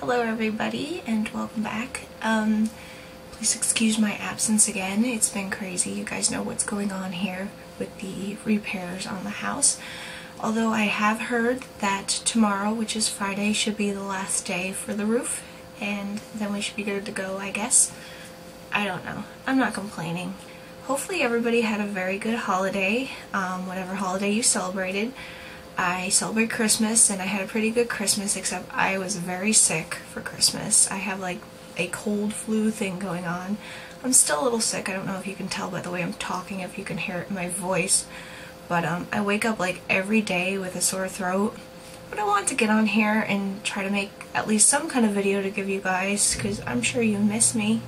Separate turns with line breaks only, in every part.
Hello everybody and welcome back. Um, please excuse my absence again. It's been crazy. You guys know what's going on here with the repairs on the house. Although I have heard that tomorrow, which is Friday, should be the last day for the roof and then we should be good to go, I guess. I don't know. I'm not complaining. Hopefully everybody had a very good holiday, um, whatever holiday you celebrated. I celebrate Christmas and I had a pretty good Christmas except I was very sick for Christmas. I have like a cold flu thing going on. I'm still a little sick. I don't know if you can tell by the way I'm talking, if you can hear my voice. But um, I wake up like every day with a sore throat. But I want to get on here and try to make at least some kind of video to give you guys because I'm sure you miss me.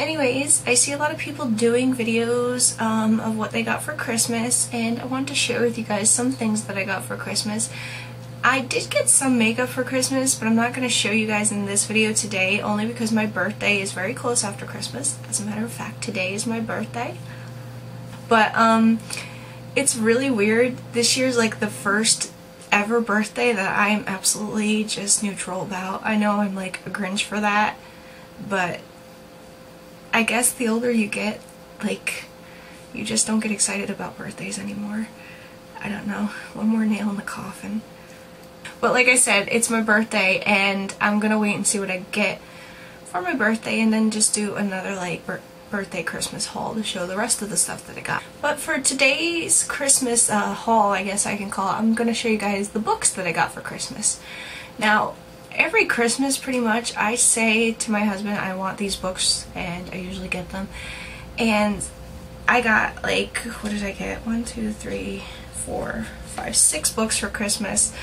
Anyways, I see a lot of people doing videos um, of what they got for Christmas, and I want to share with you guys some things that I got for Christmas. I did get some makeup for Christmas, but I'm not going to show you guys in this video today, only because my birthday is very close after Christmas. As a matter of fact, today is my birthday. But, um, it's really weird. This year's like the first ever birthday that I am absolutely just neutral about. I know I'm like a Grinch for that, but I guess the older you get, like, you just don't get excited about birthdays anymore. I don't know. One more nail in the coffin. But like I said, it's my birthday and I'm gonna wait and see what I get for my birthday and then just do another like birthday Christmas haul to show the rest of the stuff that I got. But for today's Christmas uh, haul, I guess I can call it, I'm gonna show you guys the books that I got for Christmas. Now, every Christmas pretty much I say to my husband I want these books and I usually get them. And I got like what did I get? One two three four five six books for Christmas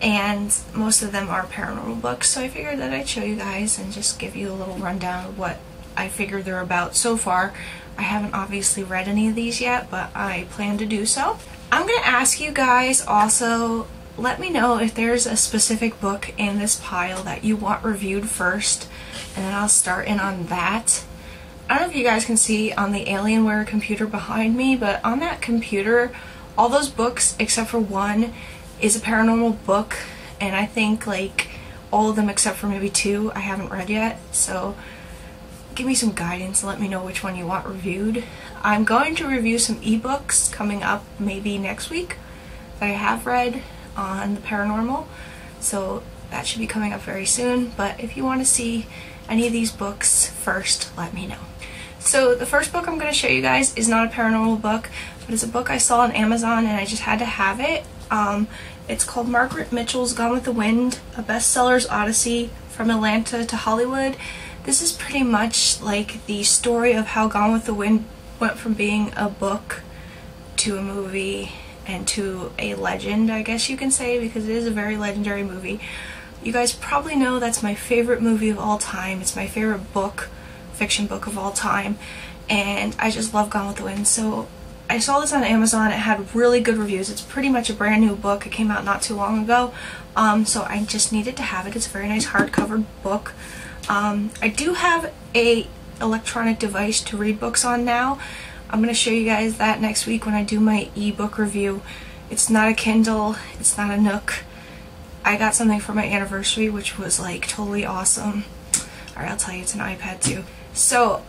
and most of them are paranormal books. So I figured that I'd show you guys and just give you a little rundown of what I figured they're about. So far I haven't obviously read any of these yet but I plan to do so. I'm gonna ask you guys also let me know if there's a specific book in this pile that you want reviewed first and then I'll start in on that. I don't know if you guys can see on the Alienware computer behind me, but on that computer, all those books except for one is a paranormal book and I think like all of them except for maybe two I haven't read yet, so give me some guidance let me know which one you want reviewed. I'm going to review some ebooks coming up maybe next week that I have read on the paranormal. So that should be coming up very soon. But if you want to see any of these books first, let me know. So the first book I'm going to show you guys is not a paranormal book, but it's a book I saw on Amazon and I just had to have it. Um, it's called Margaret Mitchell's Gone with the Wind, a bestseller's odyssey from Atlanta to Hollywood. This is pretty much like the story of how Gone with the Wind went from being a book to a movie and to a legend, I guess you can say, because it is a very legendary movie. You guys probably know that's my favorite movie of all time. It's my favorite book, fiction book of all time, and I just love Gone with the Wind. So I saw this on Amazon. It had really good reviews. It's pretty much a brand new book. It came out not too long ago, um, so I just needed to have it. It's a very nice hardcover book. Um, I do have a electronic device to read books on now. I'm going to show you guys that next week when I do my ebook review. It's not a Kindle, it's not a Nook. I got something for my anniversary which was like totally awesome. Alright, I'll tell you, it's an iPad too. So,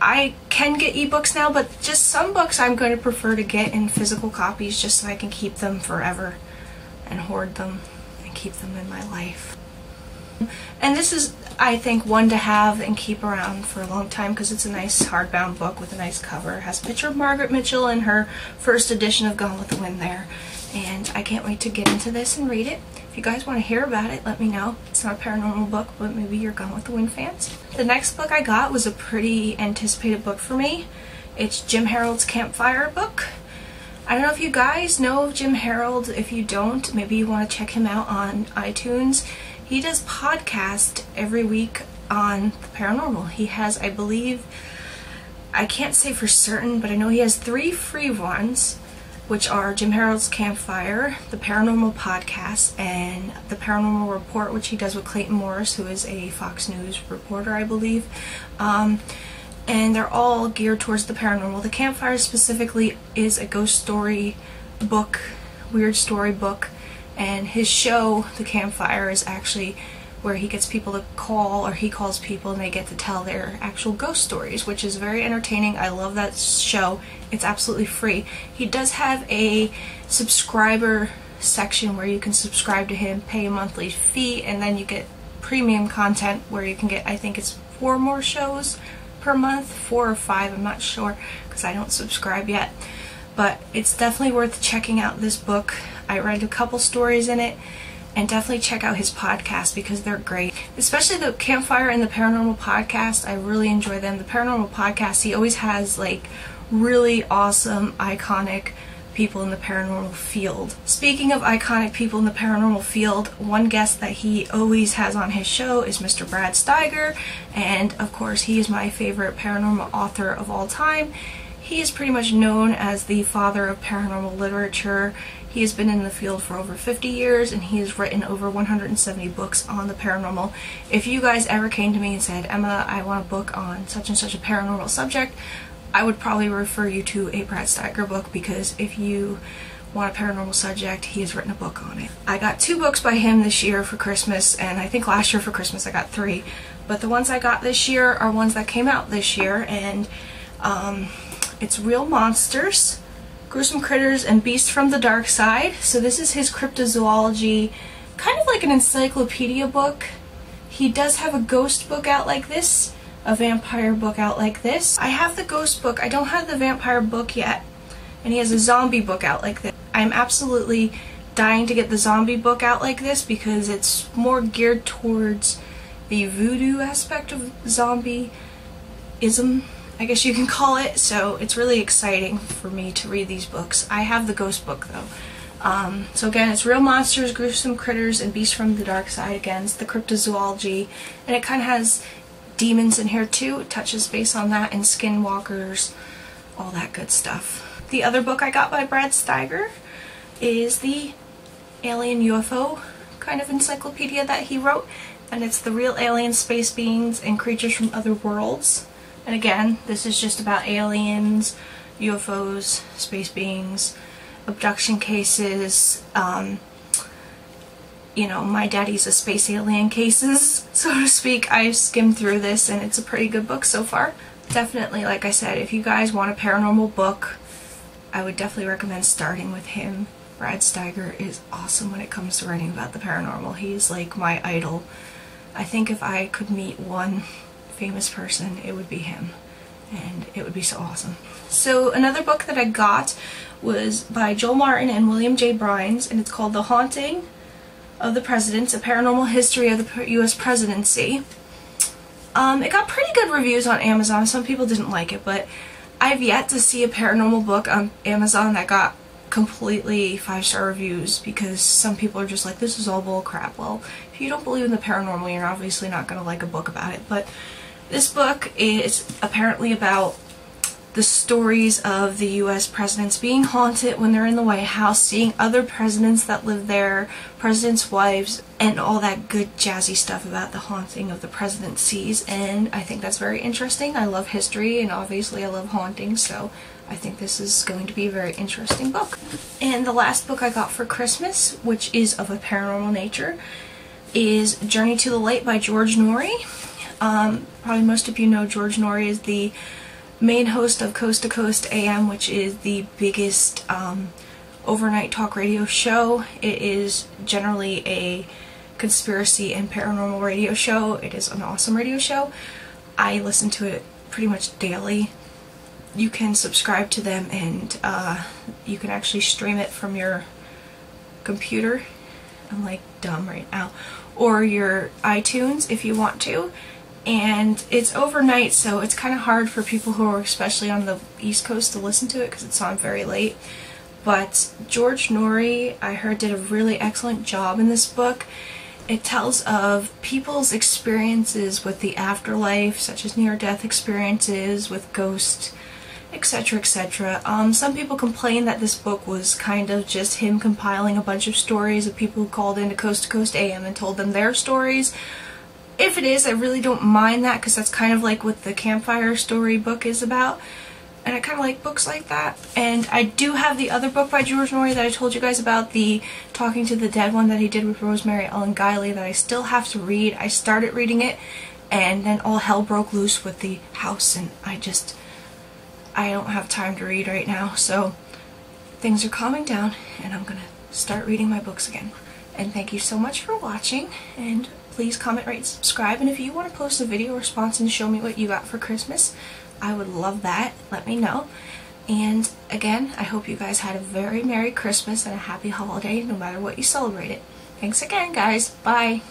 I can get ebooks now, but just some books I'm going to prefer to get in physical copies just so I can keep them forever and hoard them and keep them in my life. And this is, I think, one to have and keep around for a long time because it's a nice hardbound book with a nice cover. It has a picture of Margaret Mitchell in her first edition of Gone with the Wind there. And I can't wait to get into this and read it. If you guys want to hear about it, let me know. It's not a paranormal book, but maybe you're Gone with the Wind fans. The next book I got was a pretty anticipated book for me. It's Jim Harold's Campfire book. I don't know if you guys know of Jim Harold. If you don't, maybe you want to check him out on iTunes. He does podcast every week on the paranormal. He has, I believe, I can't say for certain, but I know he has three free ones, which are Jim Harold's Campfire, the Paranormal Podcast, and the Paranormal Report, which he does with Clayton Morris, who is a Fox News reporter, I believe. Um, and they're all geared towards the paranormal. The Campfire specifically is a ghost story book, weird story book And his show, The Campfire, is actually where he gets people to call or he calls people and they get to tell their actual ghost stories, which is very entertaining. I love that show. It's absolutely free. He does have a subscriber section where you can subscribe to him, pay a monthly fee, and then you get premium content where you can get, I think it's four more shows per month, four or five, I'm not sure because I don't subscribe yet. But it's definitely worth checking out this book. I read a couple stories in it and definitely check out his podcast because they're great. Especially the Campfire and the Paranormal podcast. I really enjoy them. The Paranormal podcast, he always has like really awesome, iconic people in the paranormal field. Speaking of iconic people in the paranormal field, one guest that he always has on his show is Mr. Brad Steiger, and of course he is my favorite paranormal author of all time. He is pretty much known as the father of paranormal literature. He has been in the field for over 50 years and he has written over 170 books on the paranormal. If you guys ever came to me and said, Emma, I want a book on such and such a paranormal subject, I would probably refer you to a Brad Steiger book because if you want a paranormal subject, he has written a book on it. I got two books by him this year for Christmas, and I think last year for Christmas I got three. But the ones I got this year are ones that came out this year, and um, it's Real Monsters, Gruesome Critters, and Beasts from the Dark Side. So this is his cryptozoology, kind of like an encyclopedia book. He does have a ghost book out like this, a vampire book out like this. I have the ghost book, I don't have the vampire book yet, and he has a zombie book out like this. I'm absolutely dying to get the zombie book out like this because it's more geared towards the voodoo aspect of zombieism, I guess you can call it, so it's really exciting for me to read these books. I have the ghost book though. Um, so again, it's Real Monsters, Gruesome Critters, and Beasts from the Dark Side. Again, it's the cryptozoology, and it kind of has demons in here too. It touches base on that and skinwalkers, all that good stuff. The other book I got by Brad Steiger is the alien UFO kind of encyclopedia that he wrote and it's the real alien space beings and creatures from other worlds. And again, this is just about aliens, UFOs, space beings, abduction cases, um, you know, my daddy's a space alien cases, so to speak. I've skimmed through this and it's a pretty good book so far. Definitely, like I said, if you guys want a paranormal book, I would definitely recommend starting with him. Brad Steiger is awesome when it comes to writing about the paranormal. He's like my idol. I think if I could meet one famous person, it would be him. And it would be so awesome. So another book that I got was by Joel Martin and William J. Birnes, and it's called The Haunting of the Presidents, A Paranormal History of the U.S. Presidency. Um, it got pretty good reviews on Amazon. Some people didn't like it, but I've yet to see a paranormal book on Amazon that got completely five-star reviews because some people are just like, this is all bull crap. Well, if you don't believe in the paranormal, you're obviously not going to like a book about it. But this book is apparently about the stories of the US presidents being haunted when they're in the White House, seeing other presidents that live there, presidents' wives, and all that good jazzy stuff about the haunting of the presidencies. And I think that's very interesting. I love history and obviously I love haunting, so I think this is going to be a very interesting book. And the last book I got for Christmas, which is of a paranormal nature, is Journey to the Light by George Noory. Um, probably most of you know George Noory is the main host of Coast to Coast AM, which is the biggest um, overnight talk radio show. It is generally a conspiracy and paranormal radio show. It is an awesome radio show. I listen to it pretty much daily. You can subscribe to them and uh, you can actually stream it from your computer. I'm like dumb right now. Or your iTunes if you want to and it's overnight so it's kind of hard for people who are especially on the east coast to listen to it because it's on very late. But George Noory I heard did a really excellent job in this book. It tells of people's experiences with the afterlife such as near-death experiences with ghosts etc etc um, some people complain that this book was kind of just him compiling a bunch of stories of people who called into Coast to Coast AM and told them their stories if it is, I really don't mind that because that's kind of like what the Campfire story book is about. and I kind of like books like that. And I do have the other book by George Noory that I told you guys about, the Talking to the Dead one that he did with Rosemary Ellen Guiley that I still have to read. I started reading it and then all hell broke loose with the house and I just, I don't have time to read right now. So things are calming down and I'm going to start reading my books again. And thank you so much for watching and please comment, rate, subscribe. And if you want to post a video response and show me what you got for Christmas, I would love that. Let me know. And again, I hope you guys had a very Merry Christmas and a Happy Holiday no matter what you celebrated. Thanks again, guys. Bye.